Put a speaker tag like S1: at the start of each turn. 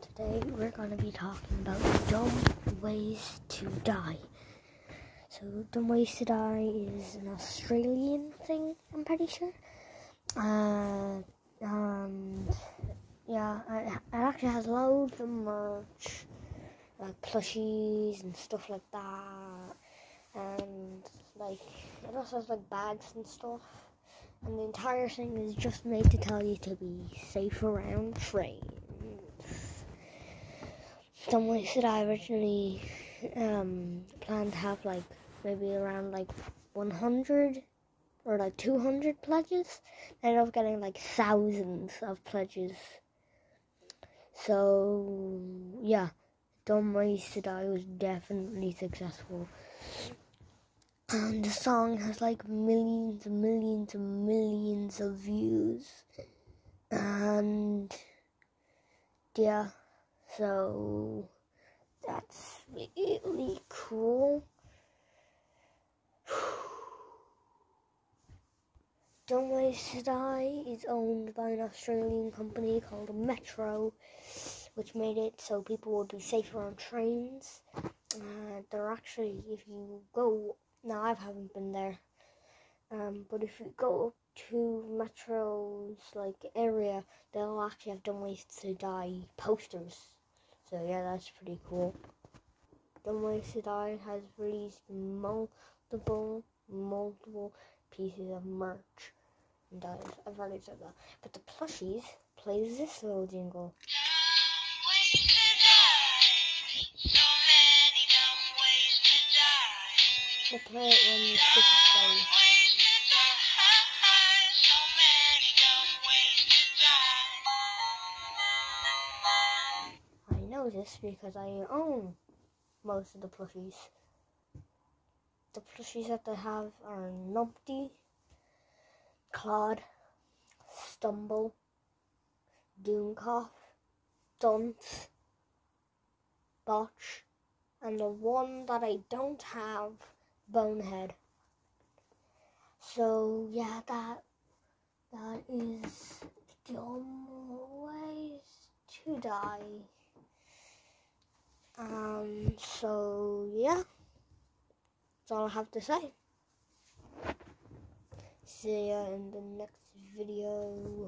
S1: today we're going to be talking about dumb ways to die. So, dumb ways to die is an Australian thing, I'm pretty sure. Uh, and yeah, it, it actually has loads of merch, like plushies and stuff like that, and like it also has like bags and stuff. And the entire thing is just made to tell you to be safe around trains. Some ways that I originally um, planned to have like maybe around like 100 or like 200 pledges. I ended up getting like thousands of pledges. So, yeah, Dumb Ways to Die was definitely successful. And the song has like millions and millions and millions of views. And yeah, so that's really cool. To Die is owned by an Australian company called Metro, which made it so people would be safer on trains. Uh, they're actually, if you go now I haven't been there. Um, but if you go up to Metro's like area, they'll actually have to Die posters. So yeah, that's pretty cool. The Die has released multiple, multiple pieces of merch. And I've already said that. But the plushies plays this little jingle. We'll play it when the stick this because I own most of the plushies. The plushies that they have are Numpty, Clod, Stumble, Doomcough, Dunce, Botch, and the one that I don't have bonehead. So yeah, that that is dumb ways to die. Um, so yeah, that's all I have to say. See you in the next video.